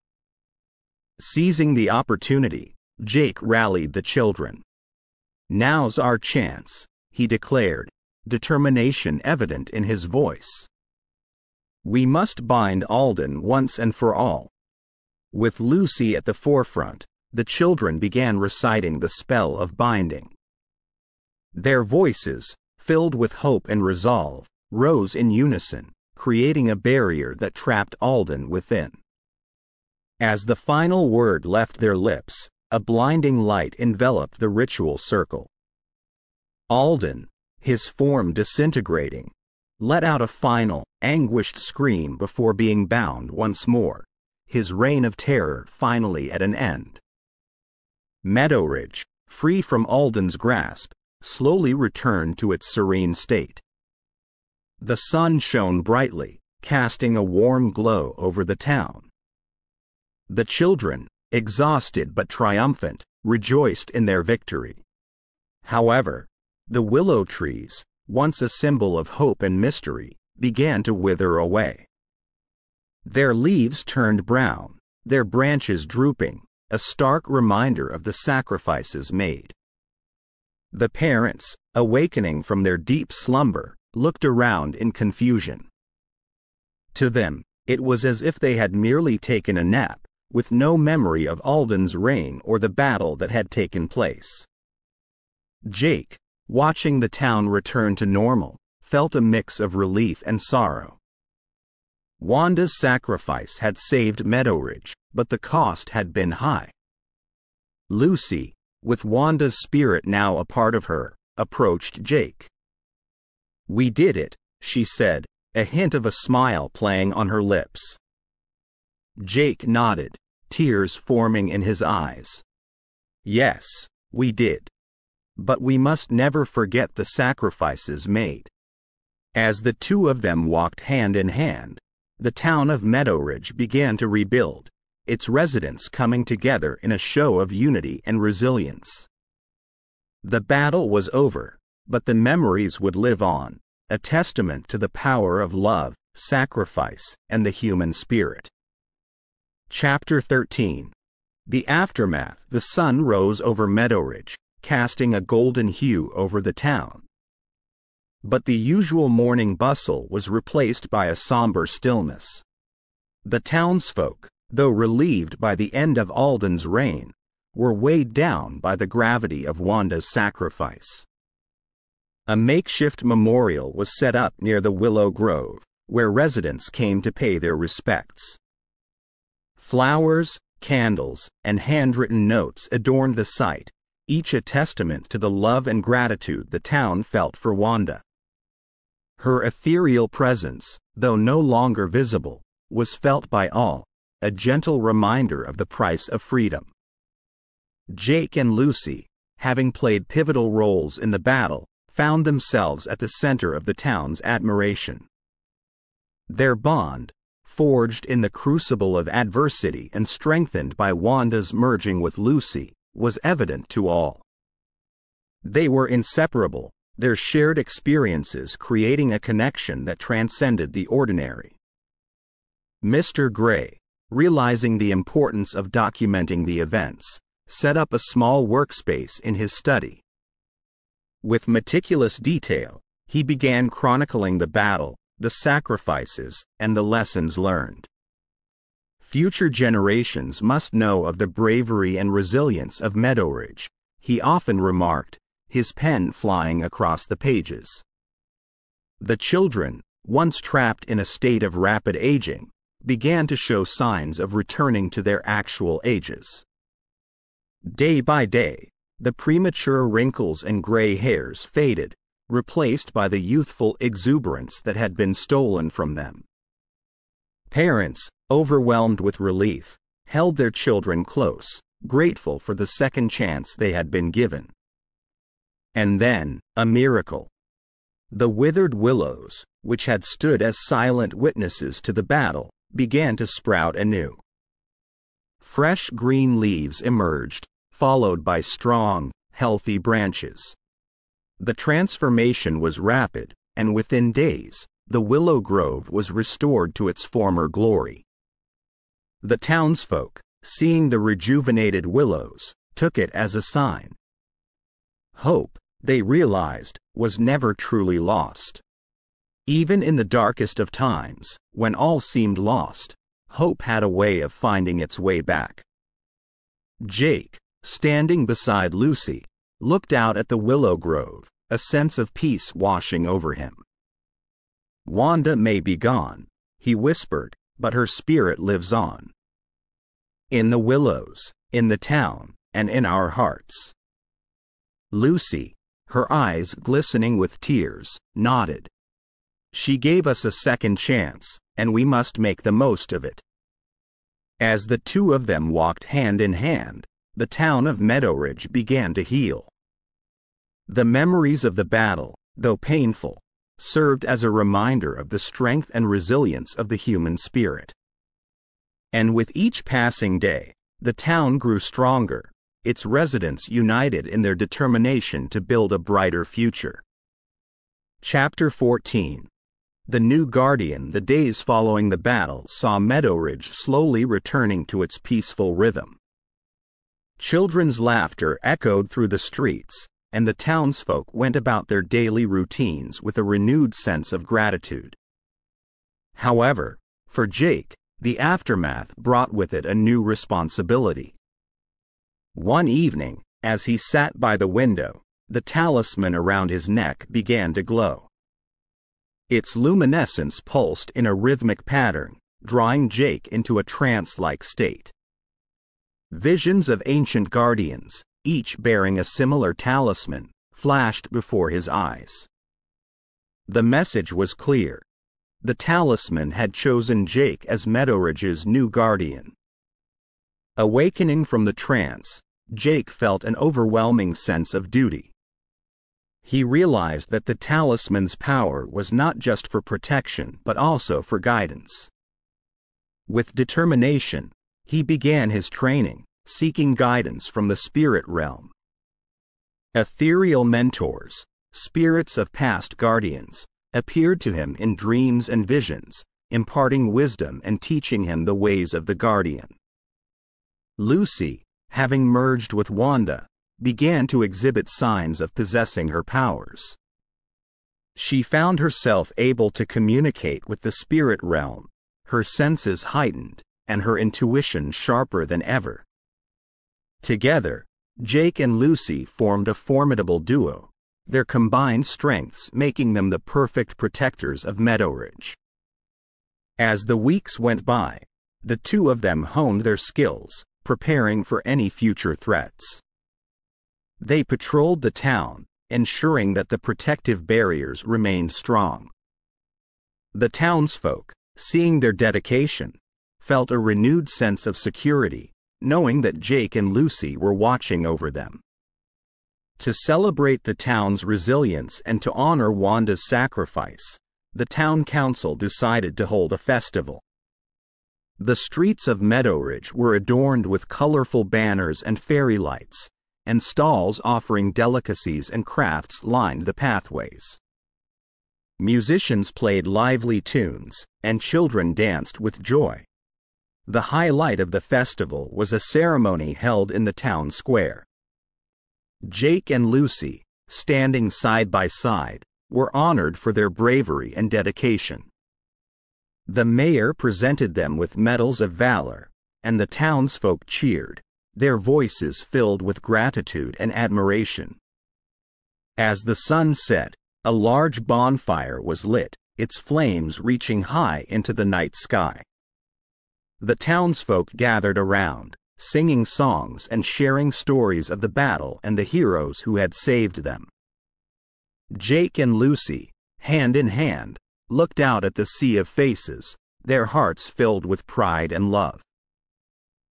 Seizing the opportunity, Jake rallied the children. Now's our chance, he declared, determination evident in his voice. We must bind Alden once and for all. With Lucy at the forefront, the children began reciting the spell of binding. Their voices, filled with hope and resolve, rose in unison, creating a barrier that trapped Alden within. As the final word left their lips, a blinding light enveloped the ritual circle. Alden, his form disintegrating, let out a final, anguished scream before being bound once more, his reign of terror finally at an end. Meadowridge, free from Alden's grasp, slowly returned to its serene state. The sun shone brightly, casting a warm glow over the town. The children, exhausted but triumphant, rejoiced in their victory. However, the willow trees, once a symbol of hope and mystery, began to wither away. Their leaves turned brown, their branches drooping, a stark reminder of the sacrifices made. The parents, awakening from their deep slumber, looked around in confusion. To them, it was as if they had merely taken a nap, with no memory of Alden's reign or the battle that had taken place. Jake, watching the town return to normal, felt a mix of relief and sorrow. Wanda's sacrifice had saved Meadowridge, but the cost had been high. Lucy, with Wanda's spirit now a part of her, approached Jake. We did it, she said, a hint of a smile playing on her lips. Jake nodded, tears forming in his eyes. Yes, we did. But we must never forget the sacrifices made. As the two of them walked hand in hand, the town of Meadowridge began to rebuild, its residents coming together in a show of unity and resilience. The battle was over, but the memories would live on, a testament to the power of love, sacrifice, and the human spirit. Chapter 13 The Aftermath The sun rose over Meadowridge, casting a golden hue over the town. But the usual morning bustle was replaced by a somber stillness. The townsfolk, though relieved by the end of Alden's reign, were weighed down by the gravity of Wanda's sacrifice. A makeshift memorial was set up near the Willow Grove, where residents came to pay their respects. Flowers, candles, and handwritten notes adorned the site, each a testament to the love and gratitude the town felt for Wanda. Her ethereal presence, though no longer visible, was felt by all, a gentle reminder of the price of freedom. Jake and Lucy, having played pivotal roles in the battle, found themselves at the center of the town's admiration. Their bond, forged in the crucible of adversity and strengthened by Wanda's merging with Lucy, was evident to all. They were inseparable, their shared experiences creating a connection that transcended the ordinary. Mr. Gray, realizing the importance of documenting the events, set up a small workspace in his study. With meticulous detail, he began chronicling the battle, the sacrifices, and the lessons learned. Future generations must know of the bravery and resilience of Meadowridge, he often remarked, his pen flying across the pages. The children, once trapped in a state of rapid aging, began to show signs of returning to their actual ages. Day by day, the premature wrinkles and gray hairs faded, replaced by the youthful exuberance that had been stolen from them. Parents, overwhelmed with relief, held their children close, grateful for the second chance they had been given. And then, a miracle. The withered willows, which had stood as silent witnesses to the battle, began to sprout anew. Fresh green leaves emerged, followed by strong, healthy branches. The transformation was rapid, and within days, the willow grove was restored to its former glory. The townsfolk, seeing the rejuvenated willows, took it as a sign. Hope, they realized, was never truly lost. Even in the darkest of times, when all seemed lost, hope had a way of finding its way back. Jake, standing beside Lucy, looked out at the willow grove, a sense of peace washing over him. Wanda may be gone, he whispered, but her spirit lives on. In the willows, in the town, and in our hearts. Lucy, her eyes glistening with tears, nodded, she gave us a second chance, and we must make the most of it. As the two of them walked hand in hand, the town of Meadowridge began to heal. The memories of the battle, though painful, served as a reminder of the strength and resilience of the human spirit. And with each passing day, the town grew stronger, its residents united in their determination to build a brighter future. Chapter 14 the new Guardian, the days following the battle, saw Meadowridge slowly returning to its peaceful rhythm. Children's laughter echoed through the streets, and the townsfolk went about their daily routines with a renewed sense of gratitude. However, for Jake, the aftermath brought with it a new responsibility. One evening, as he sat by the window, the talisman around his neck began to glow. Its luminescence pulsed in a rhythmic pattern, drawing Jake into a trance like state. Visions of ancient guardians, each bearing a similar talisman, flashed before his eyes. The message was clear. The talisman had chosen Jake as Meadowridge's new guardian. Awakening from the trance, Jake felt an overwhelming sense of duty. He realized that the talisman's power was not just for protection but also for guidance. With determination, he began his training, seeking guidance from the spirit realm. Ethereal mentors, spirits of past guardians, appeared to him in dreams and visions, imparting wisdom and teaching him the ways of the guardian. Lucy, having merged with Wanda, began to exhibit signs of possessing her powers. She found herself able to communicate with the spirit realm, her senses heightened, and her intuition sharper than ever. Together, Jake and Lucy formed a formidable duo, their combined strengths making them the perfect protectors of Meadowridge. As the weeks went by, the two of them honed their skills, preparing for any future threats. They patrolled the town, ensuring that the protective barriers remained strong. The townsfolk, seeing their dedication, felt a renewed sense of security, knowing that Jake and Lucy were watching over them. To celebrate the town's resilience and to honor Wanda's sacrifice, the town council decided to hold a festival. The streets of Meadowridge were adorned with colorful banners and fairy lights, and stalls offering delicacies and crafts lined the pathways. Musicians played lively tunes, and children danced with joy. The highlight of the festival was a ceremony held in the town square. Jake and Lucy, standing side by side, were honored for their bravery and dedication. The mayor presented them with medals of valor, and the townsfolk cheered, their voices filled with gratitude and admiration. As the sun set, a large bonfire was lit, its flames reaching high into the night sky. The townsfolk gathered around, singing songs and sharing stories of the battle and the heroes who had saved them. Jake and Lucy, hand in hand, looked out at the sea of faces, their hearts filled with pride and love.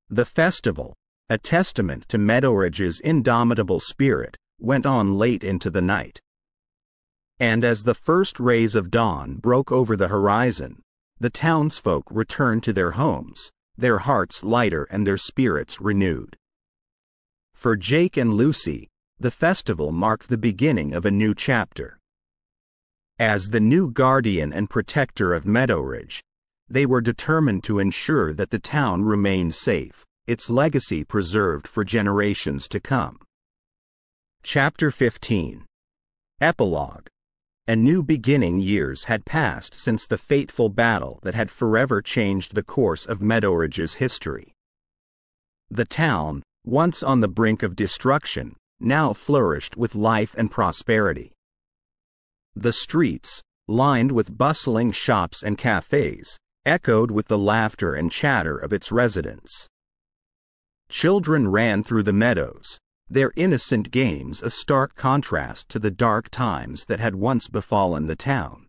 The festival, a testament to Meadowridge's indomitable spirit, went on late into the night. And as the first rays of dawn broke over the horizon, the townsfolk returned to their homes, their hearts lighter and their spirits renewed. For Jake and Lucy, the festival marked the beginning of a new chapter. As the new guardian and protector of Meadowridge, they were determined to ensure that the town remained safe, its legacy preserved for generations to come. Chapter 15 Epilogue a new beginning years had passed since the fateful battle that had forever changed the course of Meadowridge's history. The town, once on the brink of destruction, now flourished with life and prosperity. The streets, lined with bustling shops and cafes, echoed with the laughter and chatter of its residents. Children ran through the meadows, their innocent games a stark contrast to the dark times that had once befallen the town.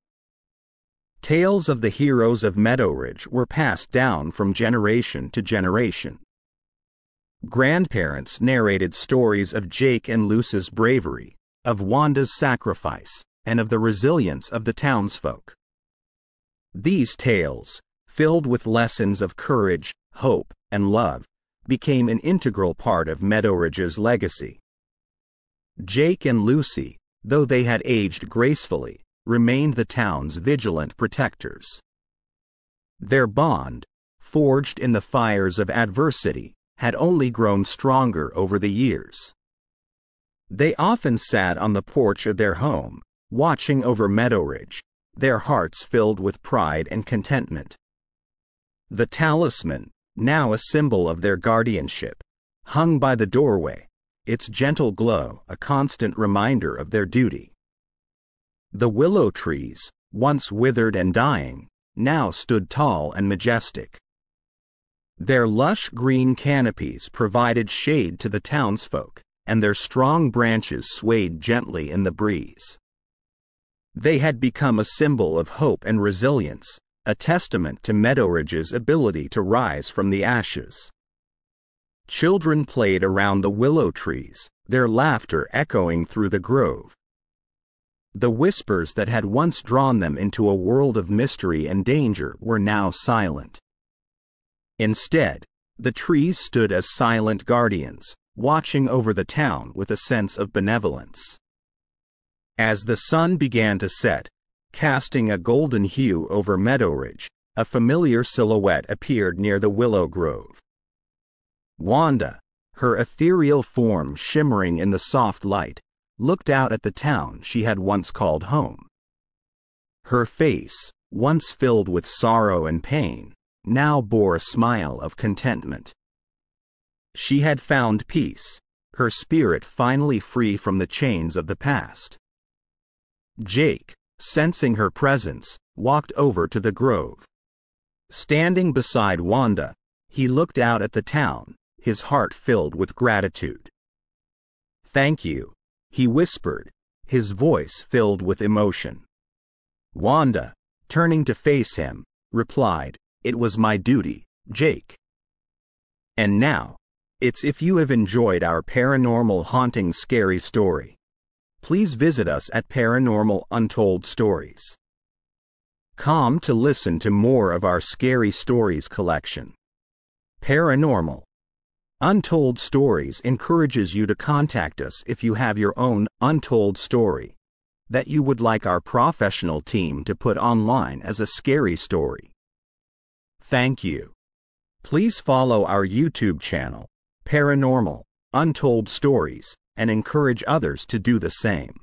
Tales of the heroes of Meadowridge were passed down from generation to generation. Grandparents narrated stories of Jake and Lucy's bravery, of Wanda's sacrifice, and of the resilience of the townsfolk. These tales, filled with lessons of courage, hope, and love, became an integral part of Meadowridge's legacy. Jake and Lucy, though they had aged gracefully, remained the town's vigilant protectors. Their bond, forged in the fires of adversity, had only grown stronger over the years. They often sat on the porch of their home, watching over Meadowridge, their hearts filled with pride and contentment. The talisman, now a symbol of their guardianship, hung by the doorway, its gentle glow a constant reminder of their duty. The willow trees, once withered and dying, now stood tall and majestic. Their lush green canopies provided shade to the townsfolk, and their strong branches swayed gently in the breeze. They had become a symbol of hope and resilience, a testament to Meadowridge's ability to rise from the ashes. Children played around the willow trees, their laughter echoing through the grove. The whispers that had once drawn them into a world of mystery and danger were now silent. Instead, the trees stood as silent guardians, watching over the town with a sense of benevolence. As the sun began to set, casting a golden hue over Meadowridge, a familiar silhouette appeared near the willow grove. Wanda, her ethereal form shimmering in the soft light, looked out at the town she had once called home. Her face, once filled with sorrow and pain, now bore a smile of contentment. She had found peace, her spirit finally free from the chains of the past. Jake, sensing her presence, walked over to the grove. Standing beside Wanda, he looked out at the town, his heart filled with gratitude. Thank you, he whispered, his voice filled with emotion. Wanda, turning to face him, replied, It was my duty, Jake. And now, it's if you have enjoyed our paranormal haunting scary story please visit us at Paranormal Untold Stories. Come to listen to more of our scary stories collection. Paranormal Untold Stories encourages you to contact us if you have your own untold story that you would like our professional team to put online as a scary story. Thank you. Please follow our YouTube channel, Paranormal Untold Stories and encourage others to do the same.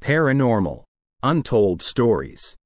Paranormal Untold Stories